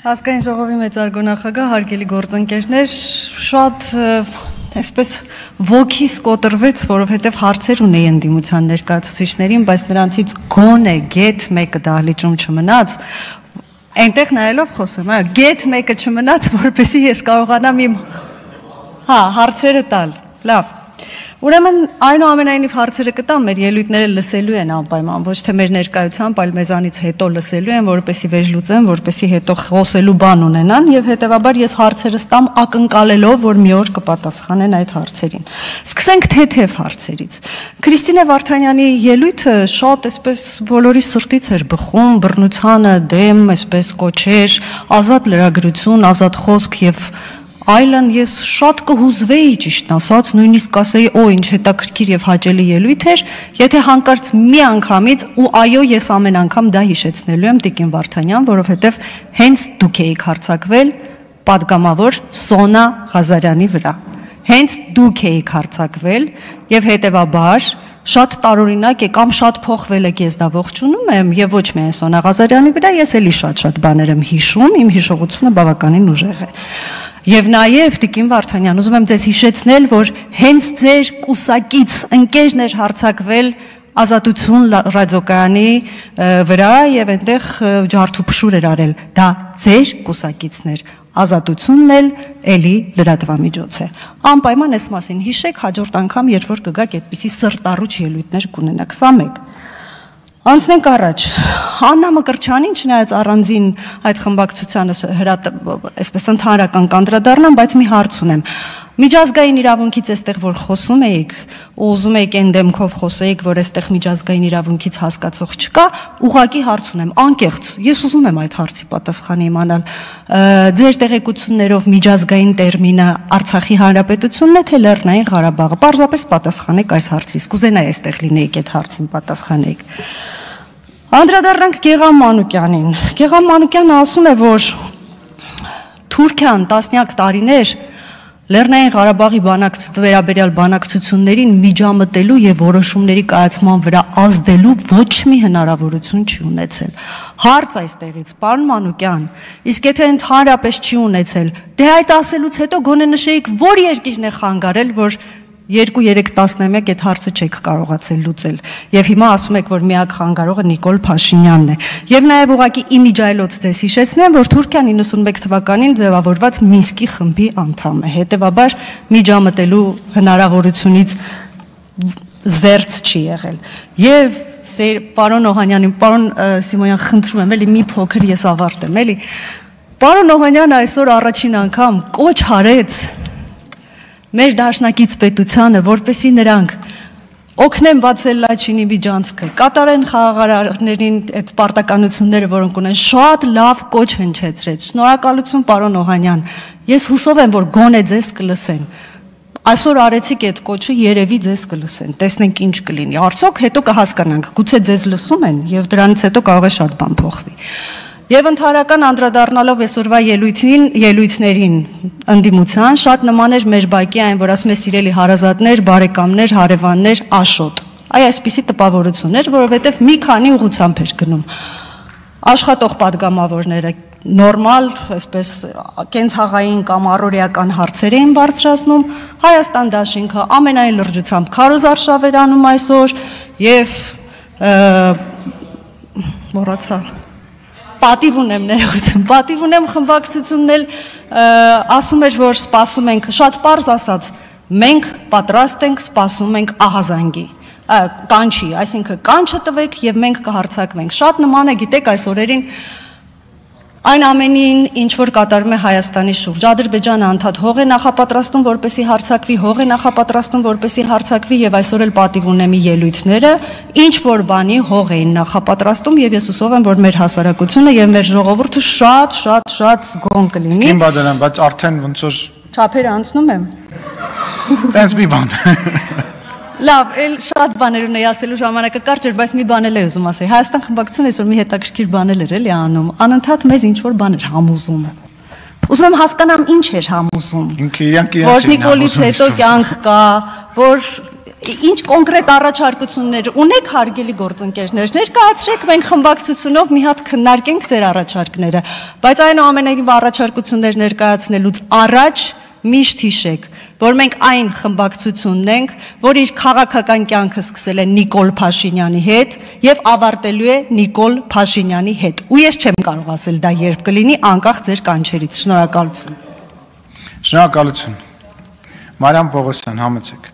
Հասկային ժողովի մեծարգո նախագահ, հարգելի գործընկերներ, շատ այսպես ոգիս կոտրվեց, որովհետև հարցեր ունեի ընդդիմության ներկայացուցիչներին, բայց նրանցից գոնե գետ մեկը դահլիճում չմնաց, այնտեղ նայելով խոսեմ, հա, գետ մեկը չմնաց, որպեսզի ես կարողանամ իմ հա, հարցերը տալ։ Լավ։ Ուրեմն այնուամենայնիվ հարցերը կտամ մեր ելույթները լսելու են անպայման, ոչ թե մեր ներկայությամբ, այլ մեզանից հետո լսելու են, որպեսի վերջլուծեն, որպեսի հետո խոսելու բան ունենան եւ հետեւաբար ես հարցերս տամ ակնկալելով, որ մի օր կպատասխանեն այդ հարցերին։ Սկսենք թեթև հարցերից։ Քրիստինե Վարդանյանի ելույթը շատ այսպես բոլորի սրտից էր բխում, բռնությանը դեմ, այսպես կոչեր, ազատ լրագրություն, ազատ խոսք եւ Այլն ես շատ կհուզվեի ճիշտն ասած, նույնիսկ ասեի, օ, ինչ հետաքրքիր եւ հաճելի ելույթ էր, եթե հանկարծ մի անգամից ու այո, ես ամեն անգամ դա հիշեցնելու եմ Տիկին Վարդանյան, որովհետեւ հենց դուք եք հարցակվել падգամավոր Սոնա Ղազարյանի վրա։ Հենց դուք եք հարցակվել եւ հետեւաբար շատ տարօրինակ է կամ շատ փոխվել է ես դա ողջունում եմ եւ ոչ միայն Սոնա Ղազարյանի վրա ես էլի շատ-շատ բաներ եմ հիշում, իմ հիշողությունը բավականին ուժեղ է։ Եվ նաև Տիկին Վարդանյան, ուզում եմ ձեզ հիշեցնել, որ հենց ձեր կուսակից ընկերներ հարցակվել ազատություն ռադիոկայանի վրա եւ այնտեղ ջարդուփշուր էր արել։ Դա ձեր կուսակիցներ։ Ազատությունն էլ էլի լրատվամիջոց է։ Անպայման այս մասին հիշեք հաջորդ անգամ, երբ որ կգաք այդպիսի սրտառուչ ելույթներ կունենաք։ Սա մեկ։ Անցնենք առաջ։ Աննա Մկրչյանին չնայած առանձին այդ խմբակցությանը հրատ այսպես ընդհանրական կանդրադառնամ, բայց մի հարց ունեմ։ Միջազգային իրավունքից էստեղ որ խոսում էիք, ու ուզում եք այն դեմքով խոսեիք, որ էստեղ միջազգային իրավունքից հասկացող չկա, ուղակի հարց ունեմ, անկեղծ։ Ես ուզում եմ այդ հարցի պատասխանը իմանալ։ Ձեր տեղեկություններով միջազգային տերմինը Արցախի հանրապետությունն է թե Լեռնային Ղարաբաղը։ Պարզապես պատասխանեք այս հարցից։ Կուզենայի այստեղ լինեիք այդ հարցին պատասխանեիք։ Անդրադառնանք Գեգամ Մանուկյանին։ Գեգամ Մանուկյանը ասում է, որ Թուրքիան տասնյակ տարիներ Լեռնային Ղարաբաղի բանակց վերաբերյալ բանակցություններին միջամտելու եւ որոշումների կայացման վրա ազդելու ոչ մի հնարավորություն չի ունեցել։ Հարց այստեղից, պարոն Մանուկյան, իսկ եթե ընդհանրապես չի ունեցել, դե այդ ասելուց հետո գոնե նշեիք, որ երկիրն է խանգարել, որ 2-3 տասնամյակ այդ հարցը չեք կարողացել լուծել։ Եվ հիմա ասում եք, որ միակ խանգարողը Նիկոլ Փաշինյանն է։ Եվ նաև ուղակի իմիջայլոց ձեզ հիշեցնեմ, որ Թուրքիան 91 թվականին ձևավորված Մինսկի խմբի անդամ է։ Հետևաբար միջամտելու հնարավորությունից զերծ չի եղել։ Եվ սեր պարոն Օհանյանին, պարոն Սիմոնյան, խնդրում եմ, էլի մի փոքր ես ավարտեմ, էլի։ Պարոն Օհանյանը այսօր առաջին անգամ կոչ հարեց մեր դաշնակից պետությանը, որպեսի նրանք օգնեն բացել Լաչինի միջանցքը, կատարեն խաղաղարարներին այդ պարտականությունները, որոնք ունեն, շատ լավ կոչ հնչեցրեց։ Շնորհակալություն պարոն Օհանյան։ Ես հուսով եմ, որ գոնե ձեզ կլսեն։ Այսօր արեցիք այդ կոչը, երևի ձեզ կլսեն։ Տեսնենք ինչ կլինի։ Արդյոք հետո կհասկանանք, գուցե ձեզ լսում են եւ դրանից հետո կարող է շատ բան փոխվի։ Եվ ընդհանրական անդրադառնալով այսօրվա ելույթին, ելույթներին ընդդիմության շատ նման էր մեր բակի այն, որ ասում է սիրելի հարազատներ, բարեկամներ, հարևաններ, աշոտ։ Այ այսպիսի տպավորություններ, որովհետև մի քանի ուղությամբ էր գնում։ Աշխատող падգամավորները նորմալ, այսպես կենցաղային կամ առօրեական հարցեր էին բարձրացնում։ Հայաստան դաշինքը ամենայն լրջությամբ քարոզարշավեր անում այսօր եւ մոռացա պատիվ ունեմ ներողություն, պատիվ ունեմ խմբակցությունն էլ ասում էր, որ սպասում ենք, շատ པարզ ասած, մենք պատրաստ ենք, սպասում ենք ահազանգի կանչի, այսինքն կանչը տվեք եւ մենք կհարցակվենք։ Շատ նման է, գիտեք, այս օրերին Այն ամենին, ինչ որ կատարվում է Հայաստանի շուրջ, Ադրբեջանը անդադ հող է նախապատրաստում, որպեսի հարցակվի, հող է նախապատրաստում, որպեսի հարցակվի եւ այսօր էլ պատիվ ունեմի ելույթները, ինչ որ բանի հող էին նախապատրաստում եւ ես հուսով եմ, որ մեր հասարակությունը եւ մեր ժողովուրդը շատ շատ շատ զգոն կլինի։ Իմ բադալան, բայց արդեն ոնց որ չափերը անցնում եմ։ Տենց մի բան։ Լավ, էլ շատ բաներ ունեի ասելու ժամանակը կարճ էր, բայց մի բան էլ է ուզում ասել։ Հայաստան խմբակցությունը այսօր մի հետաքրքիր բան էր էլի անում։ Անընդհատ մեզ ինչ որ բաներ համոզում։ Ուզում եմ հասկանամ ինչ էր համոզում։ Ինքը իրանք իրանք Որ Նիկոլից հետո կյանք կա, որ ինչ կոնկրետ առաջարկություններ ունեք հարգելի գործընկերներ, ներկայացրեք, մենք խմբակցությունով մի հատ քննարկենք ձեր առաջարկները, բայց այնուամենայնիվ առաջարկություններ ներկայացնելուց առաջ միշտ հիշեք, որ մենք այն խմբակցությունն ենք, որ իր քաղաքական կյանքը սկսել է Նիկոլ Փաշինյանի հետ եւ ավարտելու է Նիկոլ Փաշինյանի հետ։ Ու ես չեմ կարող ասել դա երբ կլինի, անկախ ձեր կանչերից։ Շնորհակալություն։ Շնորհակալություն։ Մարիամ Պողոսյան, համեցեք։